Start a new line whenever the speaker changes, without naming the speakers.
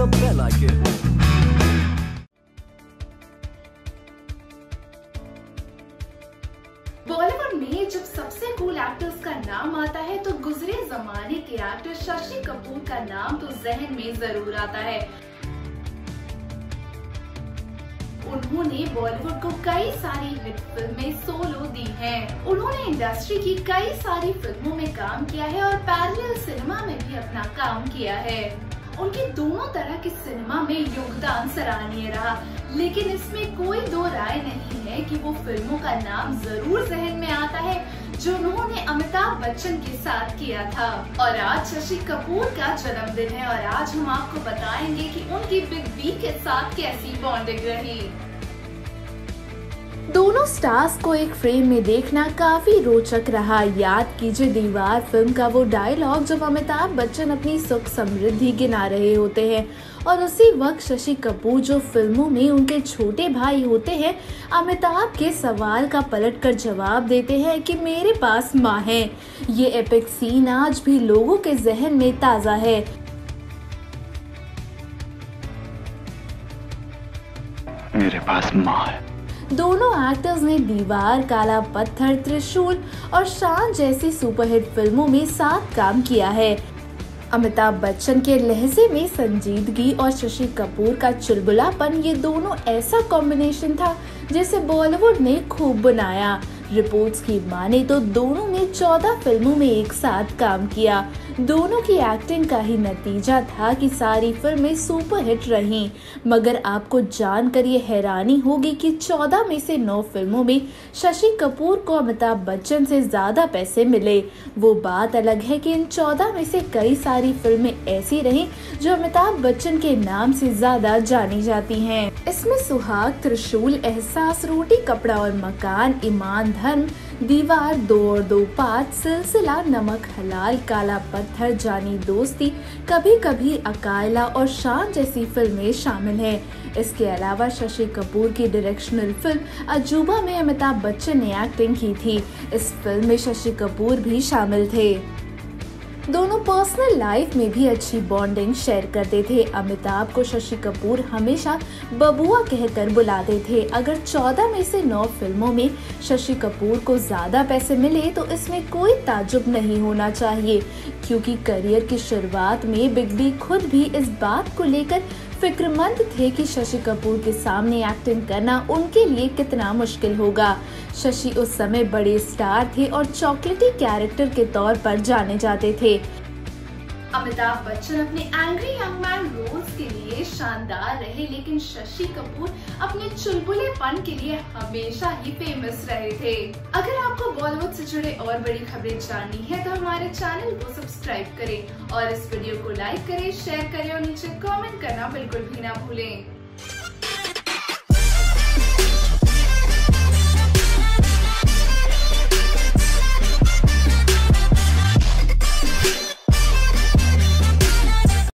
the bell icon.
Bollywood में जब सबसे कूल एक्टर्स का नाम आता है तो गुजरे जमाने के एक्टर शशि कपूर का नाम तो जहन में ज़रूर आता है उन्होंने बॉलीवुड को कई सारी हिट फ़िल्में सोलो दी हैं। उन्होंने इंडस्ट्री की कई सारी फ़िल्मों में काम किया है और पैरेलल सिनेमा में भी अपना काम किया है उनके दोनों तरह के सिनेमा में योगदान सराहनीय रहा, लेकिन इसमें कोई दो राय नहीं है कि वो फ़िल्मों का नाम ज़रूर जहन में आता है, जो उन्होंने अमिताभ बच्चन के साथ किया था। और आज शशि कपूर का जन्मदिन है, और आज हम आपको बताएँगे कि उनकी बिग बी के साथ कैसी बॉन्डिंग रही। दोनों स्टार्स को एक फ्रेम में देखना काफ़ी रोचक रहा। याद कीजिए, दीवार फ़िल्म का वो डायलॉग जब अमिताभ बच्चन अपनी सुख समृद्धि गिना रहे होते हैं और उसी वक्त शशि कपूर जो फ़िल्मों में उनके छोटे भाई होते हैं, अमिताभ के सवाल का पलट कर जवाब देते हैं कि मेरे पास माँ है। ये एपिक सीन आज भी लोगों के जहन में ताज़ा है।
मेरे पास माँ है।
दोनों एक्टर्स ने दीवार, काला पत्थर, त्रिशूल और शान जैसी सुपरहिट फ़िल्मों में साथ काम किया है। अमिताभ बच्चन के लहजे में संजीदगी और शशि कपूर का चुलबुलापन, ये दोनों ऐसा कॉम्बिनेशन था जिसे बॉलीवुड ने खूब बनाया। रिपोर्ट्स की माने तो दोनों ने 14 फ़िल्मों में एक साथ काम किया। दोनों की एक्टिंग का ही नतीजा था कि सारी फ़िल्में सुपरहिट रहीं। मगर आपको जानकर ये हैरानी होगी कि 14 में से 9 फ़िल्मों में शशि कपूर को अमिताभ बच्चन से ज़्यादा पैसे मिले। वो बात अलग है कि इन 14 में से कई सारी फ़िल्में ऐसी रहीं जो अमिताभ बच्चन के नाम से ज़्यादा जानी जाती हैं। इसमें सुहाग, त्रिशूल, एहसास, रोटी कपड़ा और मकान, ईमान, धर्म दीवार दो और दो पात, सिलसिला, नमक, हलाल, काला पत्थर, जानी दोस्ती कभी कभी अकायला और शान जैसी फ़िल्में शामिल हैं। इसके अलावा शशि कपूर की डायरेक्शनल फ़िल्म अजूबा में अमिताभ बच्चन ने एक्टिंग की थी। इस फ़िल्म में शशि कपूर भी शामिल थे। दोनों पर्सनल लाइफ में भी अच्छी बॉन्डिंग शेयर करते थे। अमिताभ को शशि कपूर हमेशा बबुआ कहकर बुलाते थे। अगर 14 में से 9 फ़िल्मों में शशि कपूर को ज़्यादा पैसे मिले तो इसमें कोई ताजुब नहीं होना चाहिए, क्योंकि करियर की शुरुआत में बिग बी खुद भी इस बात को लेकर फिक्रमंद थे कि शशि कपूर के सामने एक्टिंग करना उनके लिए कितना मुश्किल होगा। शशि उस समय बड़े स्टार थे और चॉकलेटी कैरेक्टर के तौर पर जाने जाते थे। अमिताभ बच्चन अपने एंग्री यंग मैन रोल्स के लिए शानदार रहे, लेकिन शशि कपूर अपने चुलबुलेपन के लिए हमेशा ही फ़ेमस रहे थे। अगर आपको बॉलीवुड से जुड़े और बड़ी खबरें जाननी है तो हमारे चैनल को सब्सक्राइब करें और इस वीडियो को लाइक करें शेयर करें और नीचे कमेंट करना बिल्कुल भी ना भूलें।